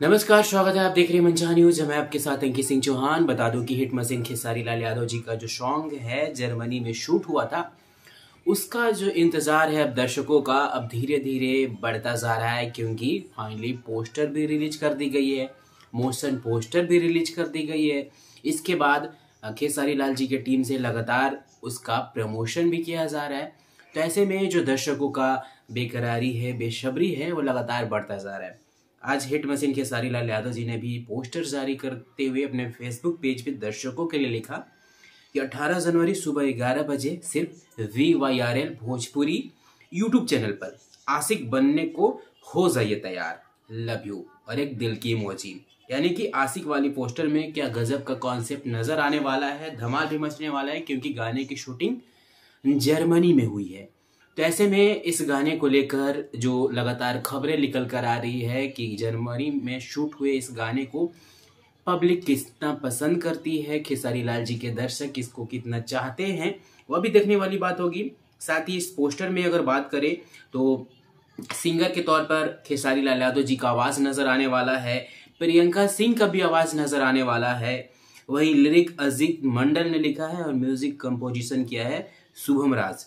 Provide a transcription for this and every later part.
नमस्कार, स्वागत है आप देख रहे हैं मंचा न्यूज़। मैं आपके साथ अंकित सिंह चौहान। बता दूँ कि हिट मशीन खेसारी लाल यादव जी का जो सॉन्ग है, जर्मनी में शूट हुआ था, उसका जो इंतज़ार है अब दर्शकों का, अब धीरे धीरे बढ़ता जा रहा है क्योंकि फाइनली पोस्टर भी रिलीज़ कर दी गई है मोशन पोस्टर भी रिलीज़ कर दी गई है। इसके बाद खेसारी लाल जी के टीम से लगातार उसका प्रमोशन भी किया जा रहा है। तो ऐसे में जो दर्शकों का बेकरारी है, बेशबरी है, वो लगातार बढ़ता जा रहा है। आज हिट मशीन के सारी लाल यादव जी ने भी पोस्टर जारी करते हुए अपने फेसबुक पेज पे दर्शकों के लिए लिखा कि 18 जनवरी सुबह 11 बजे सिर्फ़ V Y R L Bhojpuri YouTube channel पर आशिक बनने को हो जाइए तैयार। लव यू और एक दिल की इमोजी। यानी कि आशिक वाली पोस्टर में क्या गजब का कॉन्सेप्ट नज़र आने वाला है, धमाल भी मचने वाला है, क्योंकि गाने की शूटिंग जर्मनी में हुई है। तो ऐसे में इस गाने को लेकर जो लगातार खबरें निकल कर आ रही है कि जनवरी में शूट हुए इस गाने को पब्लिक कितना पसंद करती है, खेसारी लाल जी के दर्शक इसको कितना चाहते हैं वह भी देखने वाली बात होगी। साथ ही इस पोस्टर में अगर बात करें तो सिंगर के तौर पर खेसारी लाल यादव जी का आवाज़ नज़र आने वाला है, प्रियंका सिंह का भी आवाज़ नज़र आने वाला है। वही लिरिक अजीत मंडल ने लिखा है और म्यूज़िक कंपोजिशन किया है शुभम राज।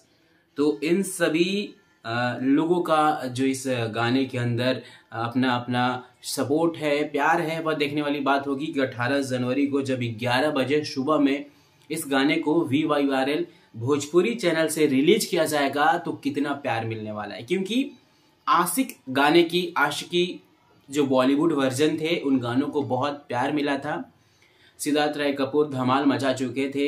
तो इन सभी लोगों का जो इस गाने के अंदर अपना अपना सपोर्ट है, प्यार है, वह देखने वाली बात होगी कि 18 जनवरी को जब 11 बजे सुबह में इस गाने को V Y R L Bhojpuri channel से रिलीज़ किया जाएगा तो कितना प्यार मिलने वाला है। क्योंकि आशिक गाने की, आशिकी जो बॉलीवुड वर्जन थे, उन गानों को बहुत प्यार मिला था। सिद्धार्थ राय कपूर धमाल मचा चुके थे।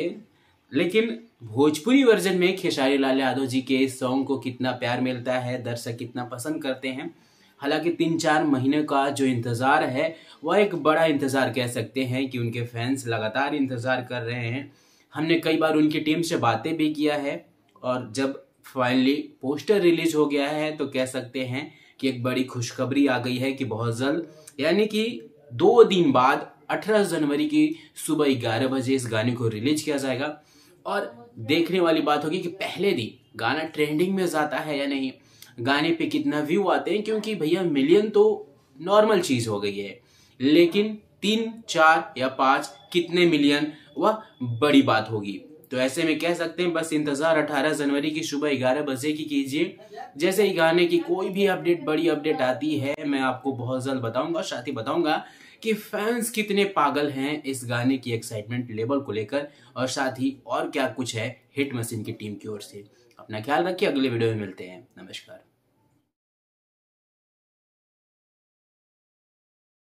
लेकिन भोजपुरी वर्जन में खेसारी लाल यादव जी के इस सॉन्ग को कितना प्यार मिलता है, दर्शक कितना पसंद करते हैं। हालाँकि तीन चार महीने का जो इंतज़ार है, वह एक बड़ा इंतज़ार कह सकते हैं कि उनके फैंस लगातार इंतज़ार कर रहे हैं। हमने कई बार उनकी टीम से बातें भी किया है और जब फाइनली पोस्टर रिलीज़ हो गया है तो कह सकते हैं कि एक बड़ी खुशखबरी आ गई है कि बहुत जल्द, यानी कि दो दिन बाद 18 जनवरी की सुबह ग्यारह बजे इस गाने को रिलीज़ किया जाएगा। और देखने वाली बात होगी कि पहले दिन गाना ट्रेंडिंग में जाता है या नहीं? गाने पे कितना व्यू आते हैं? क्योंकि भैया मिलियन तो नॉर्मल चीज़ हो गई है। लेकिन तीन, चार या पाँच कितने मिलियन वह बड़ी बात होगी। तो ऐसे में कह सकते हैं, बस इंतज़ार 18 जनवरी की सुबह 11 बजे की कीजिए। जैसे ही गाने की कोई भी अपडेट, बड़ी अपडेट आती है, मैं आपको बहुत जल्द बताऊँगा और साथ ही बताऊँगा कि फैंस कितने पागल हैं इस गाने की एक्साइटमेंट लेवल को लेकर और साथ ही और क्या कुछ है हिट मशीन की टीम की ओर से। अपना ख्याल रखिए, अगले वीडियो में मिलते हैं। नमस्कार।